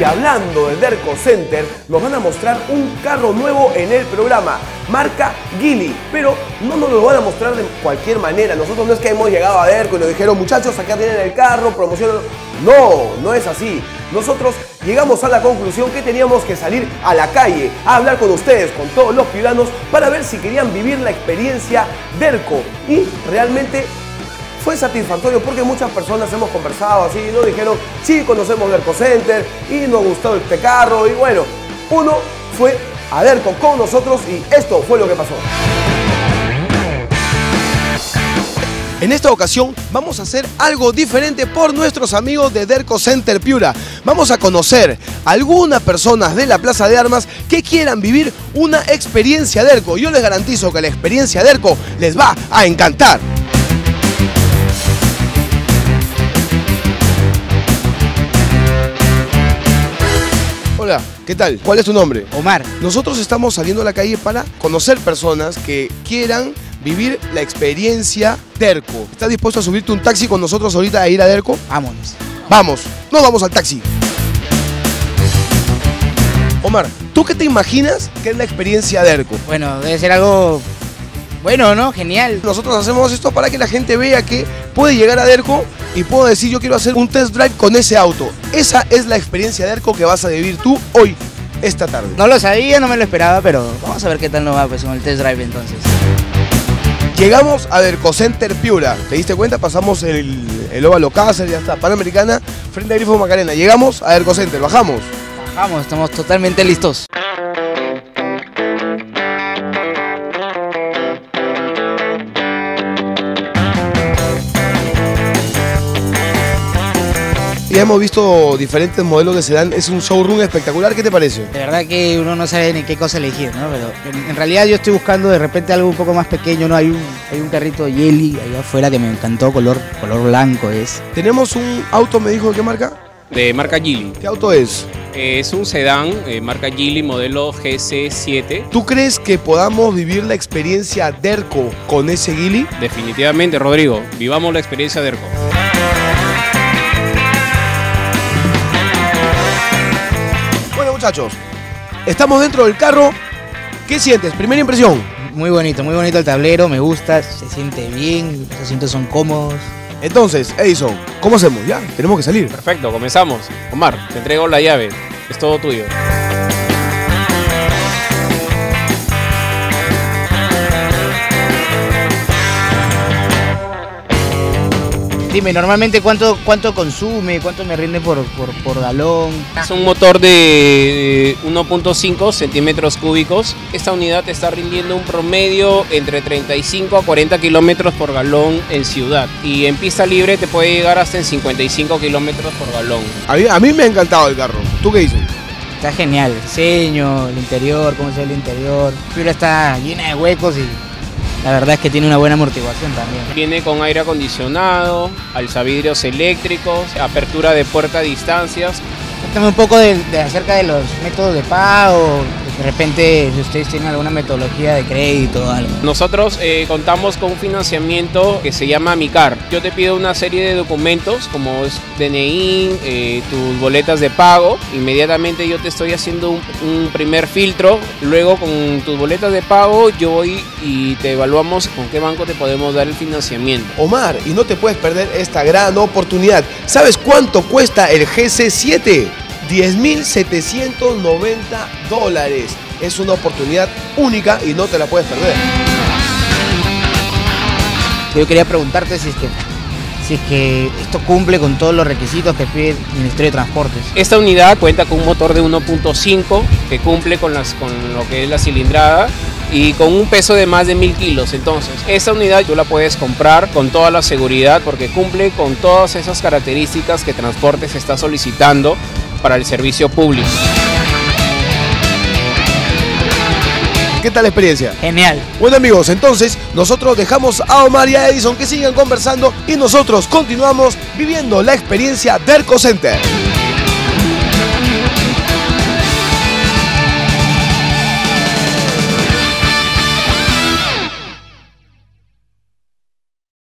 Y hablando de Derco Center, nos van a mostrar un carro nuevo en el programa, marca Gili. Pero no nos lo van a mostrar de cualquier manera. Nosotros no es que hemos llegado a Derco y nos dijeron, muchachos, acá tienen el carro, promocionan. No, no es así. Nosotros llegamos a la conclusión que teníamos que salir a la calle a hablar con ustedes, con todos los ciudadanos, para ver si querían vivir la experiencia Derco. Y realmente fue satisfactorio porque muchas personas hemos conversado así y nos dijeron, sí, conocemos Derco Center y nos gustó este carro y bueno, uno fue a Derco con nosotros y esto fue lo que pasó. En esta ocasión vamos a hacer algo diferente por nuestros amigos de Derco Center Piura. Vamos a conocer a algunas personas de la Plaza de Armas que quieran vivir una experiencia Derco. Yo les garantizo que la experiencia Derco les va a encantar. Hola, ¿qué tal? ¿Cuál es tu nombre? Omar, Nosotros estamos saliendo a la calle para conocer personas que quieran vivir la experiencia Derco. ¿Estás dispuesto a subirte un taxi con nosotros ahorita a ir a Derco? vámonos. Vamos, no vamos al taxi. Omar, ¿tú qué te imaginas que es la experiencia Derco? Bueno, debe ser algo bueno, ¿no? Genial. Nosotros hacemos esto para que la gente vea que puede llegar a Derco y puedo decir yo quiero hacer un test drive con ese auto. Esa es la experiencia Derco que vas a vivir tú hoy, esta tarde. No lo sabía, no me lo esperaba, pero vamos a ver qué tal nos va pues, con el test drive entonces. Llegamos a Derco Center Piura. ¿Te diste cuenta? Pasamos el, el óvalo Cáceres, ya está, Panamericana, frente a Grifo Macarena. Llegamos a Derco Center, bajamos. Vamos, estamos totalmente listos. Ya hemos visto diferentes modelos de sedán. Es un showroom espectacular. ¿Qué te parece? De verdad que uno no sabe ni qué cosa elegir, ¿no? Pero en, en realidad yo estoy buscando de repente algo un poco más pequeño, ¿no? Hay un, hay un carrito Yeli allá afuera que me encantó, color, color blanco es. Tenemos un auto, me dijo, ¿de qué marca? de marca Geely. ¿Qué auto es? Eh, Es un sedán eh, marca Geely modelo GC7. ¿Tú crees que podamos vivir la experiencia Derco con ese Gili? Definitivamente, Rodrigo, vivamos la experiencia de muchachos, estamos dentro del carro. ¿Qué sientes? Primera impresión. Muy bonito, muy bonito el tablero, me gusta, se siente bien, los asientos son cómodos. Entonces, Edison, ¿cómo hacemos? Ya, tenemos que salir. Perfecto, comenzamos. Omar, te entrego la llave. Es todo tuyo. Dime, normalmente cuánto, cuánto consume, cuánto me rinde por, por, por galón. Es un motor de eh, 1.5 centímetros cúbicos. Esta unidad te está rindiendo un promedio entre 35 a 40 kilómetros por galón en ciudad. Y en pista libre te puede llegar hasta en 55 kilómetros por galón. A mí, a mí me ha encantado el carro. ¿Tú qué dices? Está genial, el diseño, el interior, cómo se ve el interior. La fibra está llena de huecos y la verdad es que tiene una buena amortiguación también. Viene con aire acondicionado, alzavidrios eléctricos, apertura de puerta a distancias. Cuéntame un poco de, de acerca de los métodos de pago, de repente si ustedes tienen alguna metodología de crédito o algo. Nosotros eh, contamos con un financiamiento que se llama MICAR. Yo te pido una serie de documentos como es DNI, eh, tus boletas de pago. Inmediatamente yo te estoy haciendo un, un primer filtro. Luego con tus boletas de pago yo voy y te evaluamos con qué banco te podemos dar el financiamiento. Omar, y no te puedes perder esta gran oportunidad. ¿Sabes cuánto cuesta el GC7? 10.790 dólares. Es una oportunidad única y no te la puedes perder. Yo quería preguntarte si es que, si es que esto cumple con todos los requisitos que pide el Ministerio de Transportes. Esta unidad cuenta con un motor de 1.5 que cumple con, las, con lo que es la cilindrada y con un peso de más de 1000 kilos. Entonces, esta unidad tú la puedes comprar con toda la seguridad porque cumple con todas esas características que Transportes está solicitando para el servicio público. ¿Qué tal la experiencia? Genial. Bueno amigos, entonces nosotros dejamos a Omar y a Edison que sigan conversando y nosotros continuamos viviendo la experiencia Derco Center.